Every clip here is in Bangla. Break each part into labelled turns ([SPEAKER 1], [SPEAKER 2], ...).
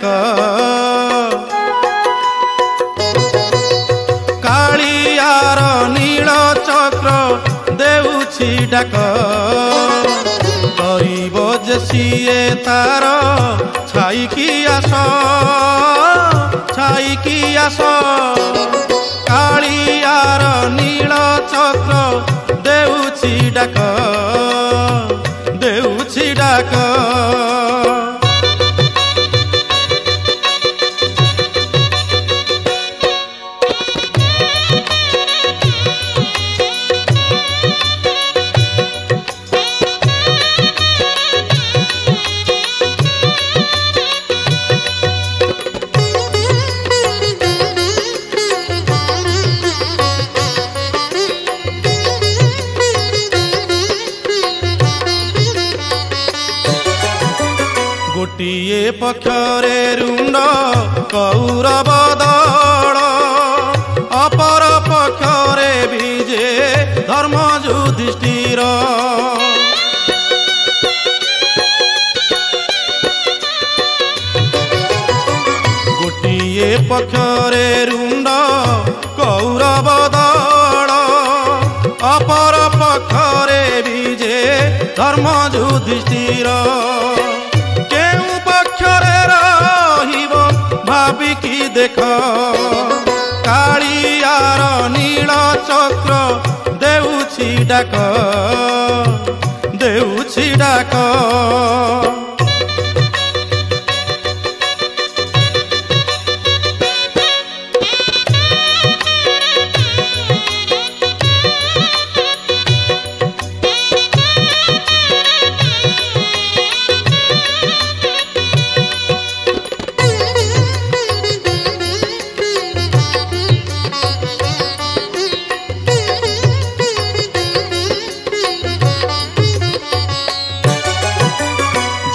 [SPEAKER 1] ডাকো কাଳିଆର ନୀଳ ଚକ୍ର ଦେଉଛି ଡାକ ଗରିବ ଯେ ସିଏ ତାର ଛାଇକି ଆସ ଛାଇକି ଆସ କାଳିଆର ନୀଳ ଚକ୍ର ଦେଉଛି ଡାକ ଦେଉଛି ଡାକ ପକ୍ଷରେ ରୁଣ୍ଡ କୌରବ ଦଳ ଅପର ପକ୍ଷରେ ଭିଜେ ଧର୍ମ ଯୁଧିଷ୍ଠିର ଗୋଟିଏ ପକ୍ଷରେ ରୁଣ୍ଡ କୌରବ ଦଳ ଅପର ପକ୍ଷରେ ଭିଜେ ଧର୍ମ ଯୁଧିଷ୍ଠିର পাবি কি দেখ কাଳିଆର ନୀଳ ଚକ୍ର ଦେଉଛି ଡାକ ଦେଉଛି ଡାକ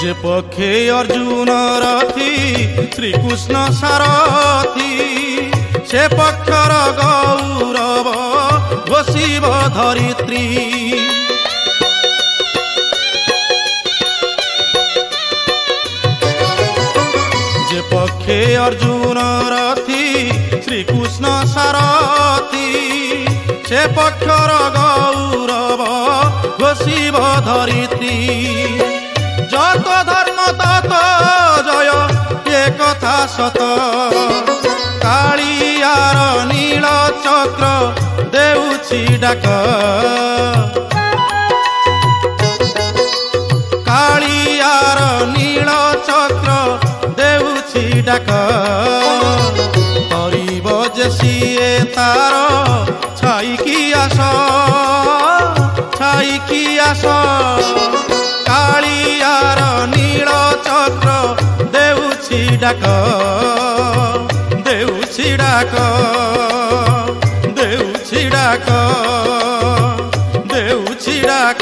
[SPEAKER 1] সে পক্ষে অর্জুন রথি শ্রীকৃষ্ণ সারথি সে পক্ষর গৌরব ঘোষিব ধরিত্রী যে পক্ষে অর্জুন রথি শ্রীকৃষ্ণ সারথি সে পক্ষর গৌরব ঘোষিব ধরিত্রী ধর্ম তত জয় এ কথা সত কালিয়ার নীল চক্র দেউছি ডাক কালিয়ার নীল চক্র দেউছি ডাক করিব যে সিয়ে তার ছাইকি আস ছাইকি আস ডাক দেউছি ডাক দেউছি ডাক দেউছি ডাক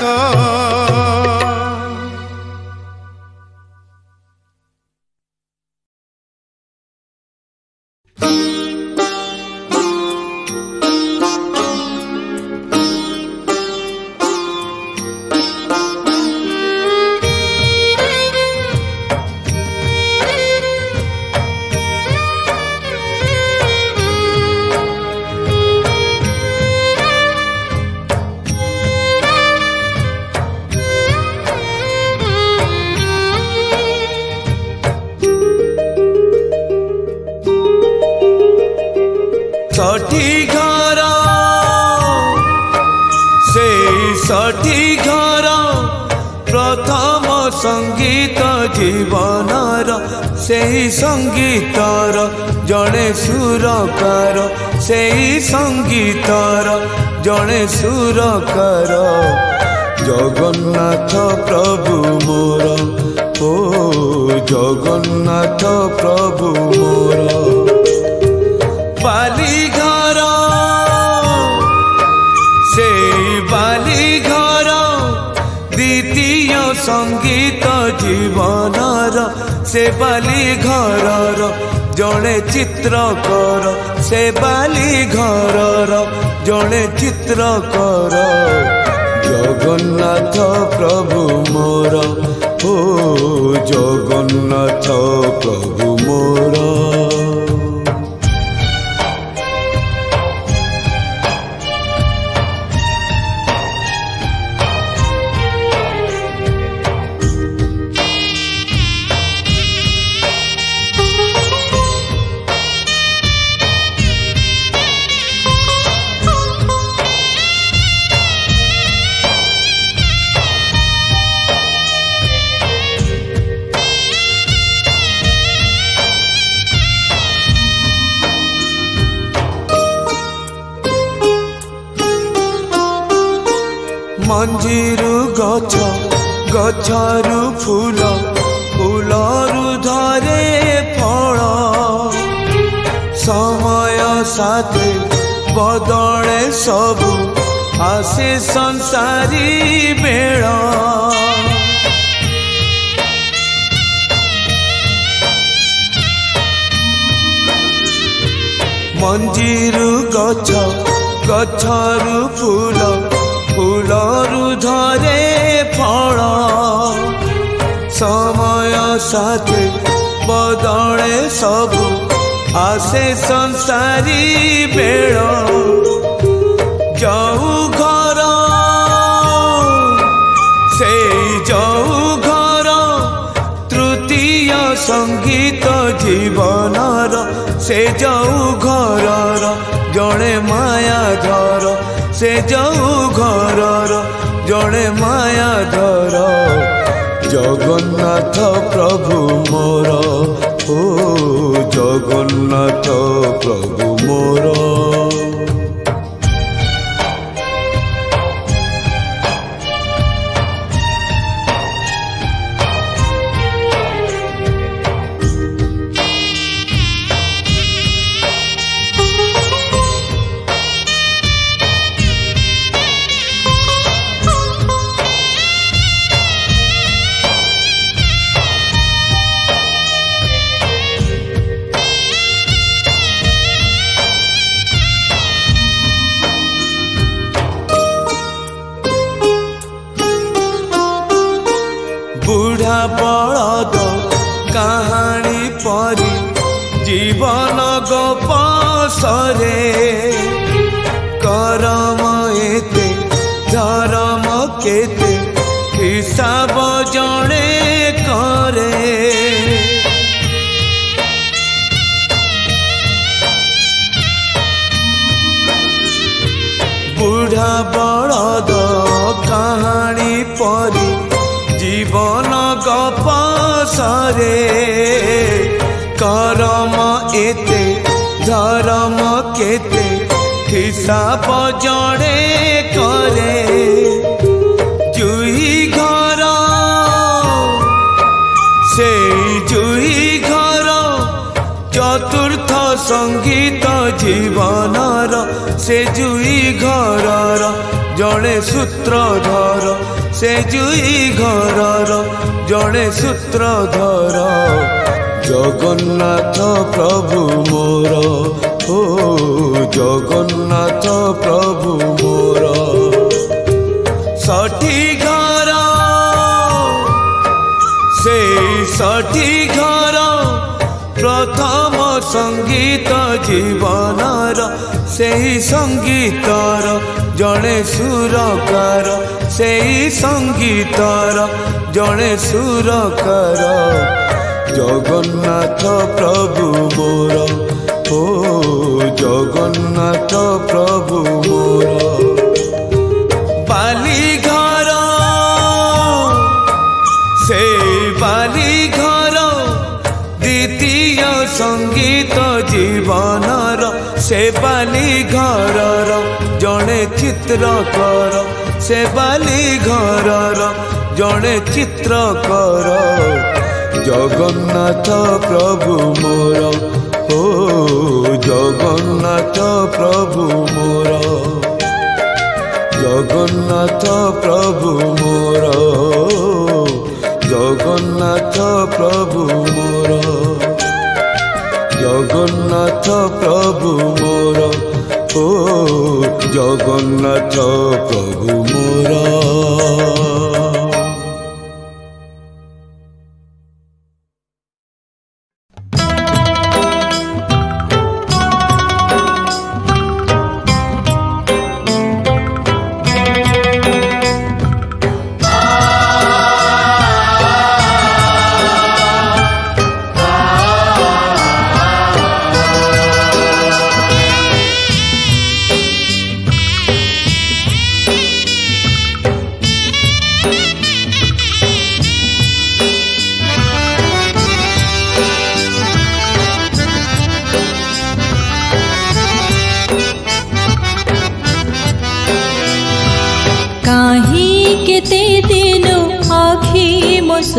[SPEAKER 2] সেই সংগীতর জણે সুর কর সেই সংগীতর জણે সুর কর জগন্নাথ প্রভু মোর ও জগন্নাথ প্রভু মোর bali ghar sei bali ghar ditiyo sangeet jibonar ସେ ବାଲି ଘରର ଜଣେ ଚିତ୍ର କର ସେ ବାଲି ଘରର ଜଣେ ଚିତ୍ର କର ଜଗନ୍ନାଥ ପ୍ରଭୁ ମୋର ଓ ଜଗନ୍ନାଥ ପ୍ରଭୁ ମୋର ବଦଳେ ସବୁ ଆସେ ସଂସାରୀ ବେଳ ଯଉ ଘର ସେଇ ଯଉ ଘର ତୃତୀୟ ସଙ୍ଗୀତ ଜୀବନର ସେ ଯଉ ଘରର ଜଣେ ମାୟା ଘର ସେ ଯଉ জগন্নাথ প্রভু মোর ও জগন্নাথ প্রভু মোর হিসাব জড়ে করে বুড়া বড়দ কাহাণী পরি জীবন গপ সরে করম এতে ধরম কেতে হিসাব জড়ে ସଙ୍ଗୀତ ଜୀବନର ସେ ଜୁଇ ଘରର ଜଣେ ସୂତ୍ରଧର ସେ ଜୁଇ ଘରର ଜଣେ ସୂତ୍ରଧର ଜଗନ୍ନାଥ ପ୍ରଭୁ ମୋର ଓ ଜଗନ୍ନାଥ ପ୍ରଭୁ ମୋର ସଠିକ ଘର ସେଇ ସଠିକ ଘର ପ୍ରଥମ ସଙ୍ଗୀତ ଜୀବନର ସେହି ସଙ୍ଗୀତର ଜଣେ ସୁରକାର ସେହି ସଙ୍ଗୀତର ଜଣେ ସୁରକାର ଜଗନ୍ନାଥ ପ୍ରଭୁ ମୋର ଓ ଜଗନ୍ନାଥ ପ୍ରଭୁ ମୋର বালি ঘরর জনে চিত্রকর সে বালি ঘরর জনে চিত্রকর জগন্নাথ প্রভু মোর ও জগন্নাথ প্রভু মোর জগন্নাথ প্রভু মোর জগন্নাথ প্রভু মোর জগন্নাথ প্রভু মোর ও জগন্নাথ প্রভু মোরা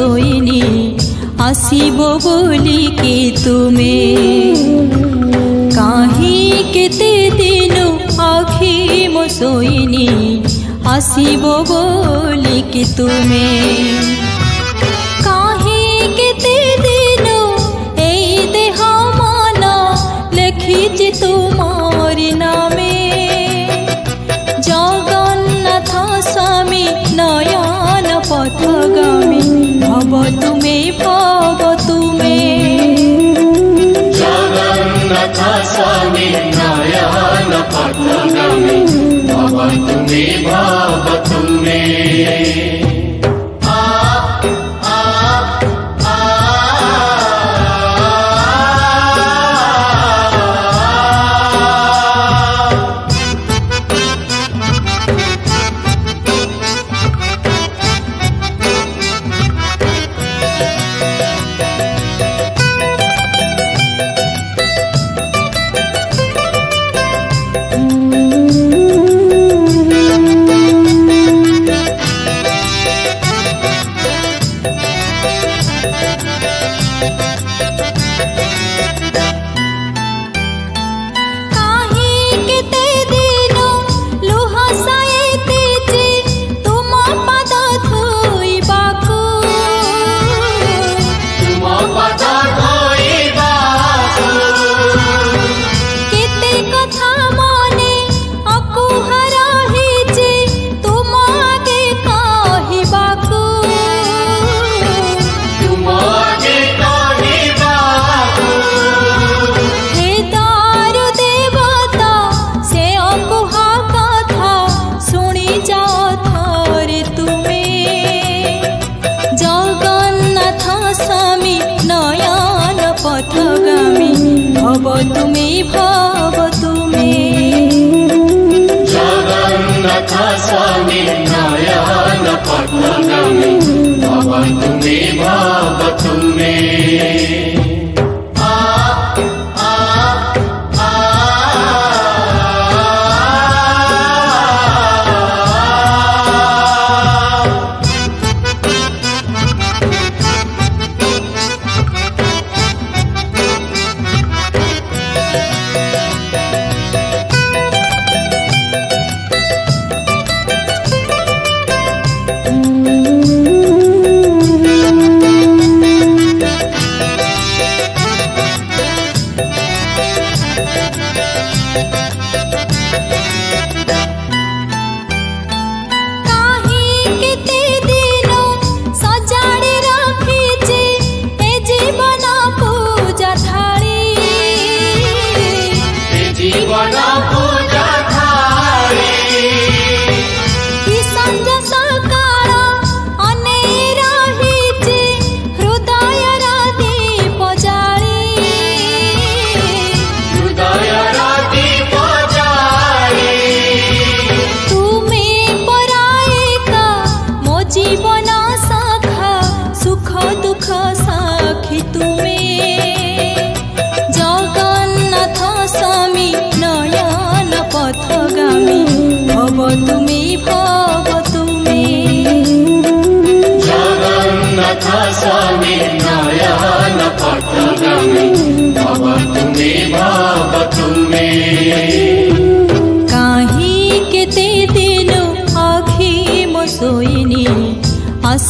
[SPEAKER 3] দৈনি আসিব বলি কি তুমি কাহি কেতে দিন আখি মো শোইনি আসিব বলি কি তুমি मे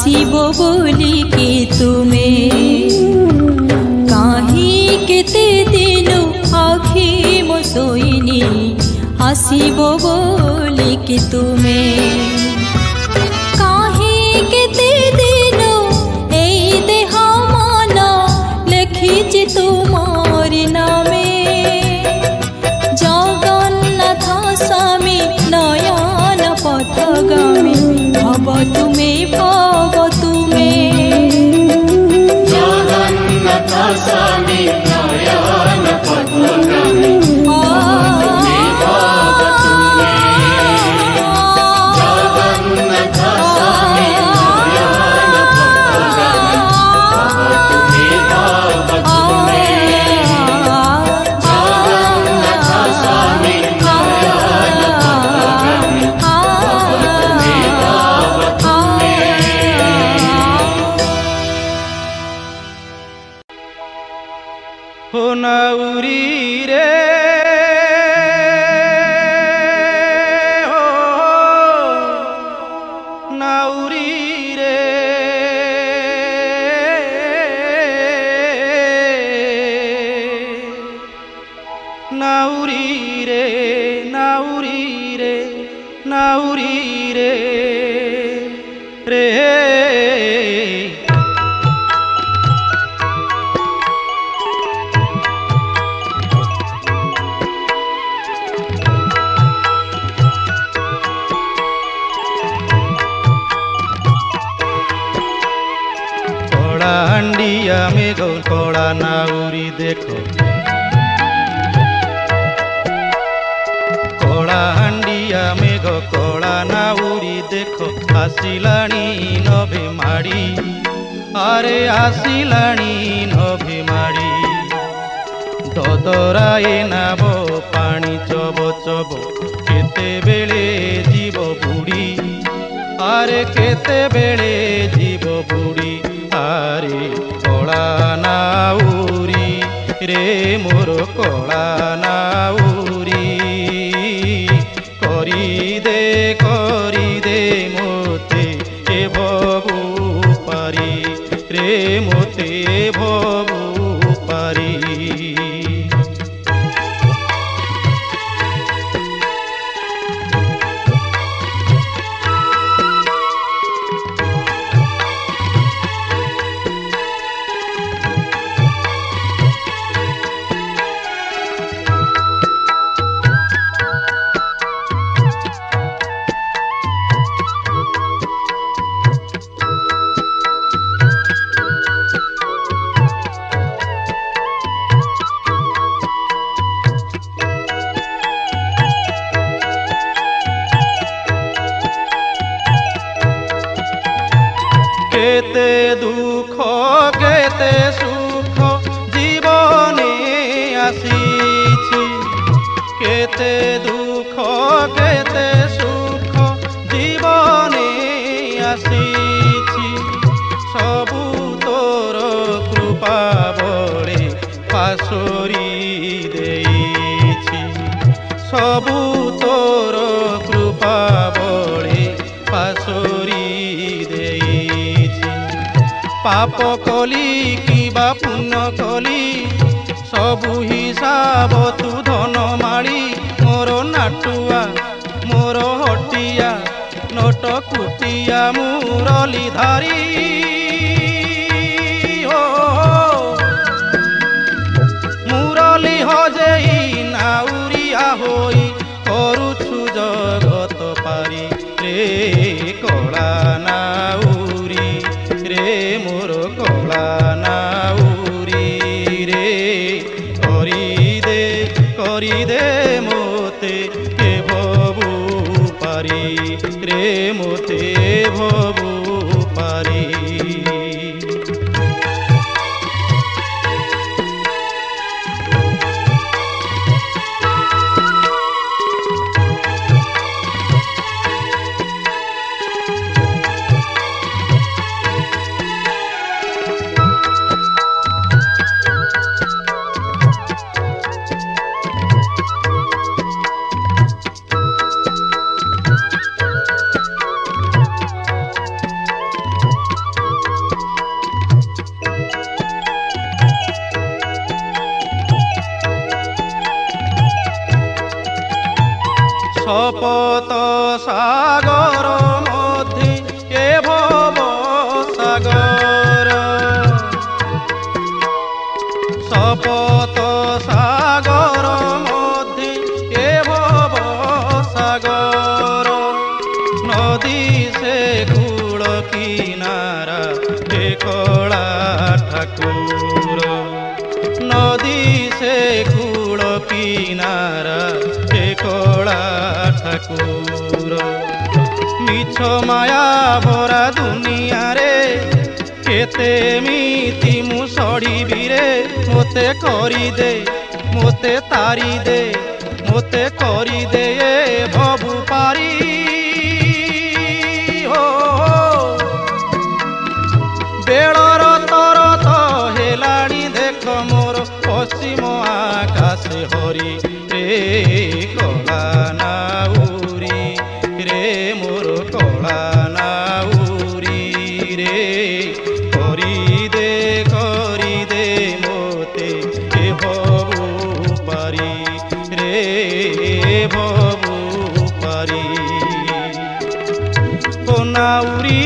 [SPEAKER 3] বাঁচিব বলি কি তুমি কাহি কেতে দিন আখি মসইনি হাসিব বলি কি তুমি কাহি কেতে দিন এই দেহ মন লেখিছি তোমার নামে জগন্নাথ স্বামী নয়ন পথগামী ভব তুমি ভব न समीप्तायाः
[SPEAKER 1] نوري ଆସିଲାଣି ନଭେ ମାଡ଼ି ଆରେ ଆସିଲାଣି ନଭେ ମାଡ଼ି ଡଦରାଏ ନାବ ପାଣି ଚବ ଚବ କେତେବେଳେ ଯିବ ବୁଢ଼ୀ ଆରେ କେତେବେଳେ ଯିବ ବୁଢ଼ୀ ଆରେ କଳା ନାଉରୀ ରେ ମୋର କଳା ନାଉରୀ କରିଦେ मोते भो পাপ কলি কিবা পুণ্য কলি সবু হিসাব ধন মাৰি মোৰ নাটুয়া মোৰ হতিয়া নট কুটিয়া মুৰলি ধাৰি মুৰলি হজেই নাউৰিয়া হৈ শপথ সাগ ଏମିତି ମୁଁ ସଡ଼ିବିରେ ମୋତେ କରିଦେ ମୋତେ ତାରିଦେ ମୋତେ କରିଦେ ভবু পারি কোনাউরি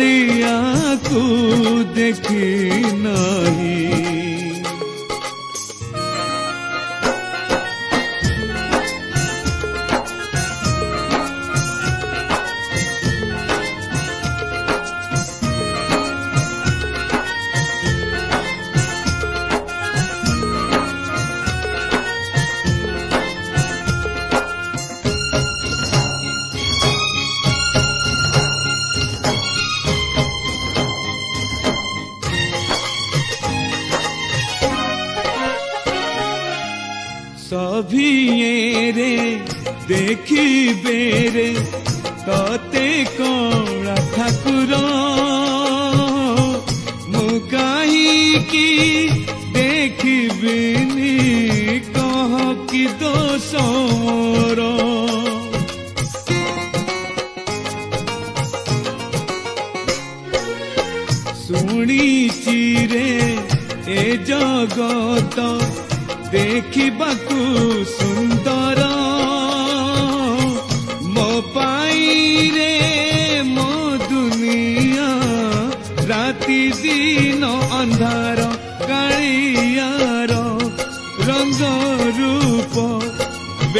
[SPEAKER 2] कड़िया को देखी ना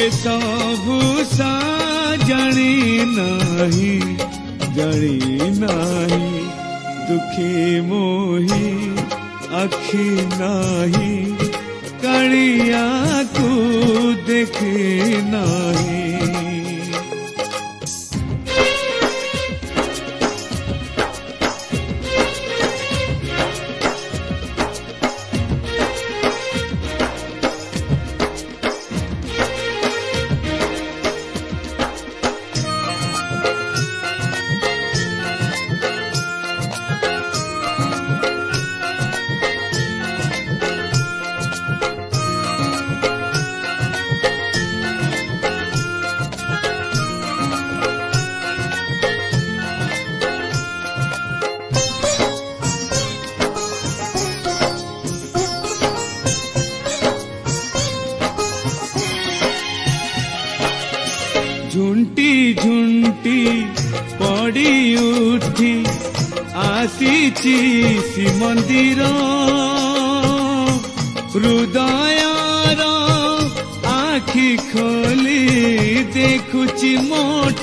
[SPEAKER 2] बेसाभूसा जड़ी नही जड़ी नाही दुखी मोही अखी नही कड़िया को देखी नही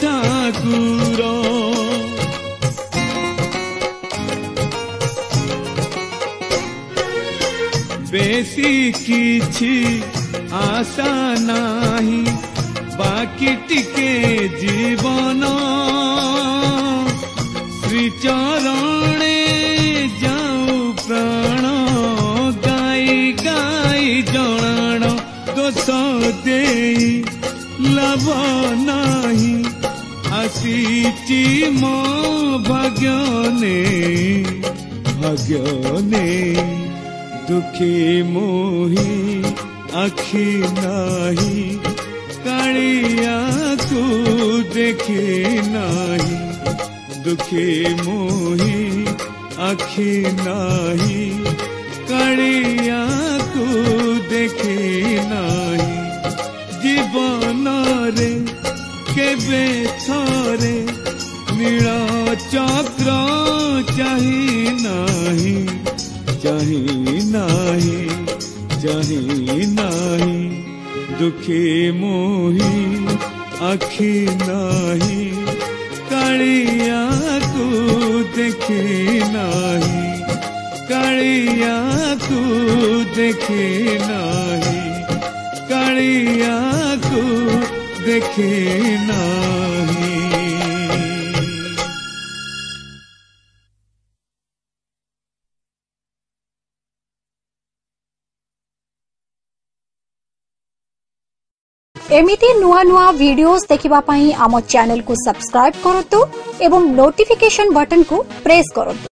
[SPEAKER 2] टा गुरो बेसी किछि आशा नाही बाकी टिके जीवन श्रीचरणे जाऊ प्राण गाई गाई जड़ण दोष दे लवना পিটি মো ভাগ্যনে ভাগ্যনে দুঃখে মোহি আখি নাহি কালিয়া তু দেখে নাহি দুঃখে মোহি আখি নাহি কালিয়া তু দেখে নাহি জীবনরে রে बेचारे मीरा चक्र चाही नहीं चाही नहीं चाही नहीं दुखे मोही आखी नाही कालिया को देखे नाही कालिया को देखे नाही कालिया को দেখে নাহি
[SPEAKER 4] এমিতি নূয়া নূয়া ভিডিওস দেখিবা পাই আম চ্যানেল কু সাবস্ক্রাইব করতু এবং নোটিফিকেশন বটন কু প্রেস করতু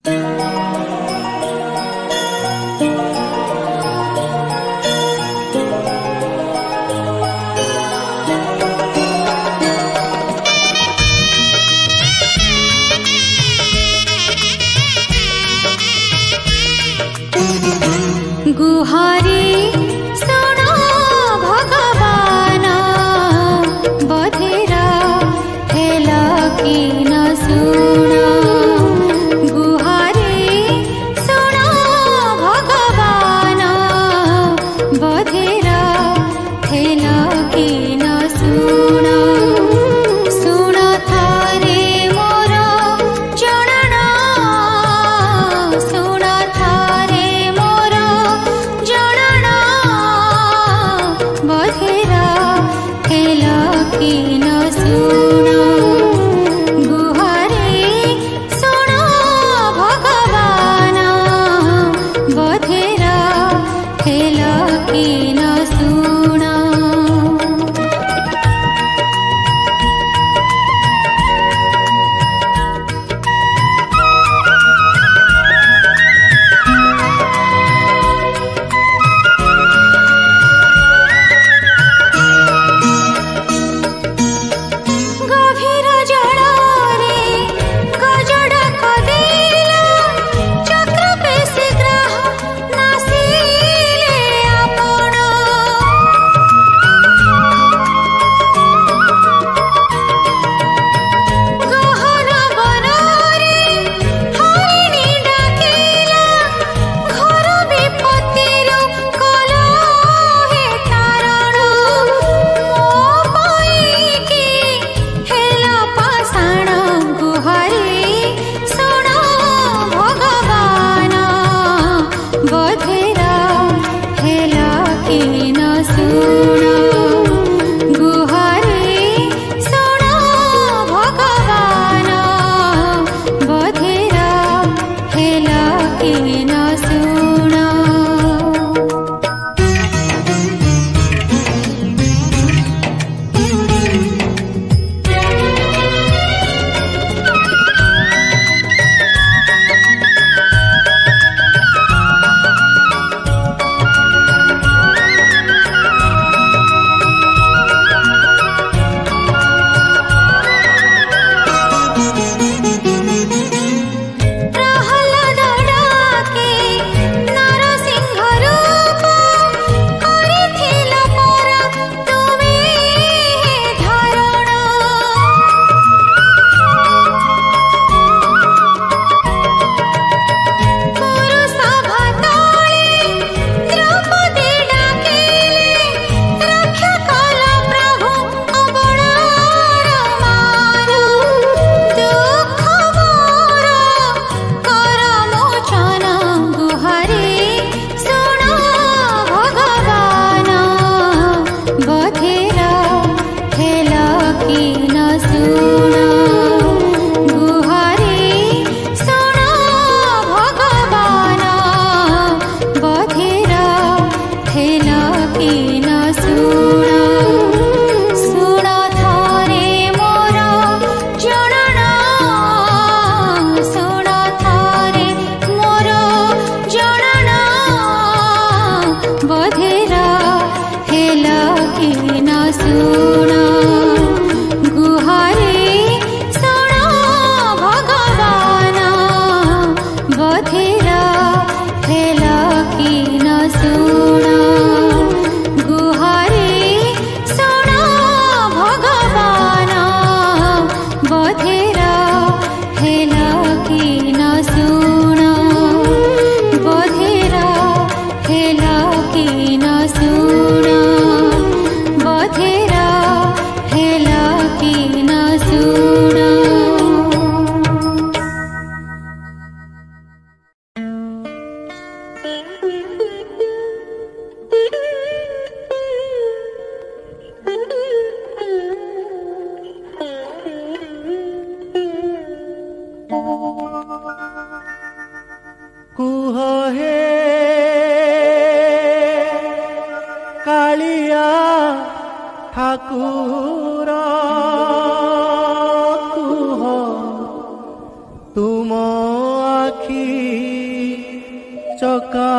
[SPEAKER 5] টকা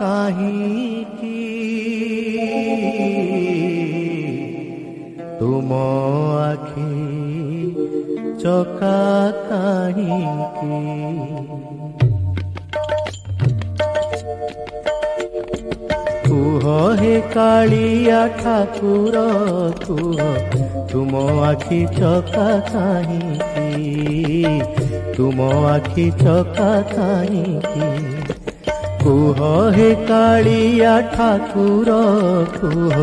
[SPEAKER 5] কাহিকি তুম আখি চকা কাহিকি কুহ হে কালিয়া ঠাকুর কুহ তুম আখি চকা কাহিকি তুম আখি চকা কাহিকি କୁହ ହେ କାଳିଆ ଠାକୁର କୁହ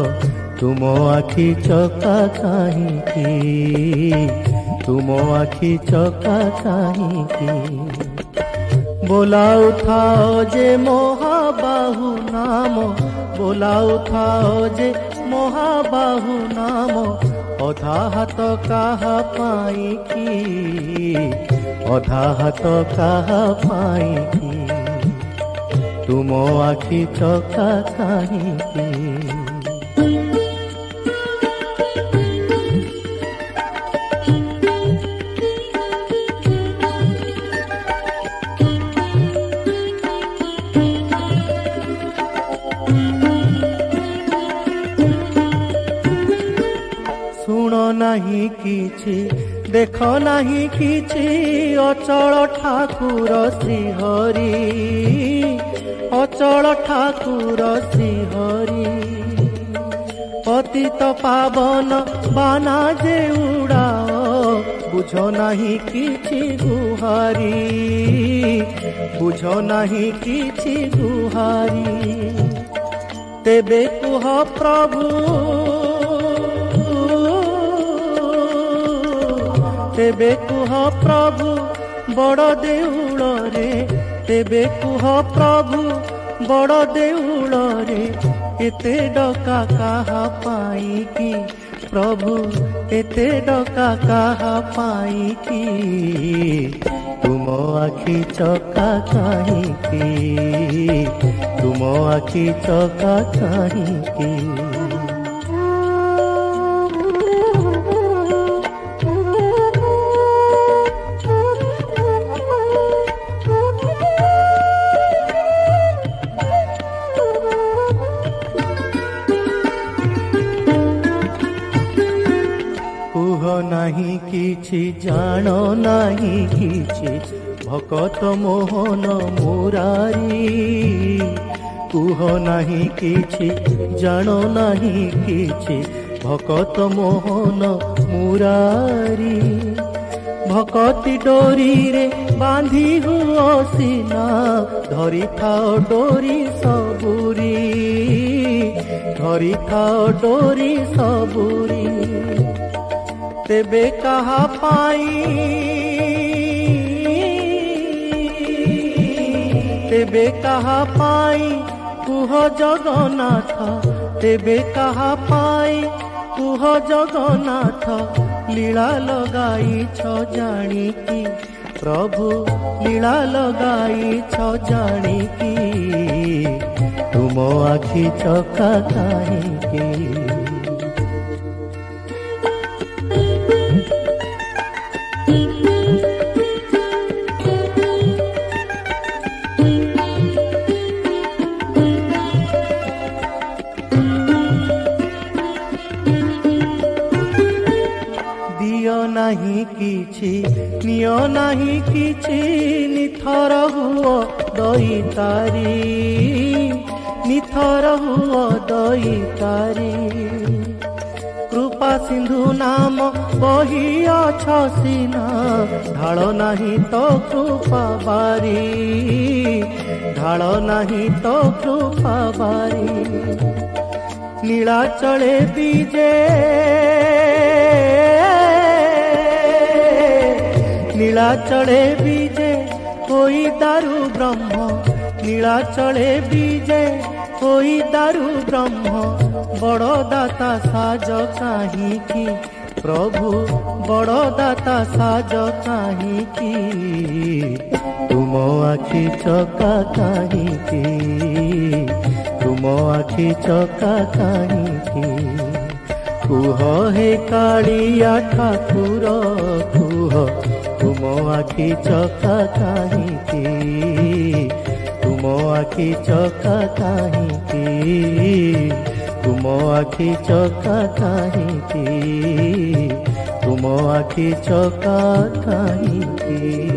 [SPEAKER 5] ତୁମ ଆଖି ଚକା କାହିଁକି ତୁମ ଆଖି ଚକା କାହିଁକି ବୋଲାଉଥାଅ ଯେ ମହାବାହୁ ନାମ ବୋଲାଉଥାଅ ଯେ ମହାବାହୁ ନାମ ଅଧା ହାତ କାହା ପାଇଁ କି ଅଧା ହାତ କାହା ପାଇଁ କି ତୁମ ଆଖି ଟକା କାହିଁକି ଶୁଣ ନାହିଁ କିଛି ଦେଖ ନାହିଁ କିଛି ଅଚଳ ଠାକୁର ଶ୍ରୀହରି অচল ঠাকুর শ্রীহরি অতীত পাবন বানা যে উড়াও বুঝ নাহি কিছু গুহারি বুঝ নাহি কিছু গুহারি তেবে কুহ প্রভু তেবে কুহ প্রভু বড় দেউড়রে তেবে কুহ ପ୍ରଭୁ ବଡ଼ ଦେଉଳରେ ଏତେ ଡକା କାହା ପାଇକି ପ୍ରଭୁ ଏତେ ଡକା କାହା ପାଇକି ତୁମ ଆଖି ଚକା କାହିଁକି ତୁମ ଆଖି ଚକା କାହିଁକି ନାହିଁ କିଛି ଜାଣ ନାହିଁ କିଛି ଭକତ ମୋହନ ମୁରାରୀ କୁହ ନାହିଁ କିଛି ଜାଣ ନାହିଁ କିଛି ଭକତ ମୋହନ ମୁରାରୀ ଭକତି ଡୋରିରେ ବାନ୍ଧି ହୁଅସି ସିନା ଧରିଥାଅ ଡୋରି ସବୁରି ଧରିଥାଅ ଡୋରି ସବୁରି तबे कहा पाई तेबे कहा पाई तू जगन्नाथ तेबे कहा पाई तू जगन्नाथ लीला लगाई छ जानी की प्रभु लीला लगाई छ जानी की तुम आखि चका काहे की ନାହିଁ କିଛି ନିଅ ନାହିଁ କିଛି ନିଥର ହୁଅ ଦଇତାରି ନିଥର ହୁଅ ଦଇତାରି କୃପା ସିନ୍ଧୁ ନାମ ବହି ଅଛ ସିନା ଢାଳ ନାହିଁ ତ କୃପା ବାରି ଢାଳ ନାହିଁ ତ କୃପା ବାରି ନୀଳାଚଳେ ବିଜେ নীলাচলে বিজে ওই দারু ব্রহ্ম নীলাচলে বিজে ওই দারু ব্রহ্ম বড় দাতা সাজ কাহিকি প্রভু বড় দাতা সাজ কাহিকি তুম আখি চকা কাহিকি তুম আখি চকা কাহিকি কুহ হে কালিয়া ঠাকুর কুহ ତୁମ ଆଖି ଚକା କାହିଁକି ତୁମ ଆଖି ଚକା କାହିଁକି ତୁମ ଆଖି ଚକା କାହିଁକି ତୁମ ଆଖି ଚକା କାହିଁକି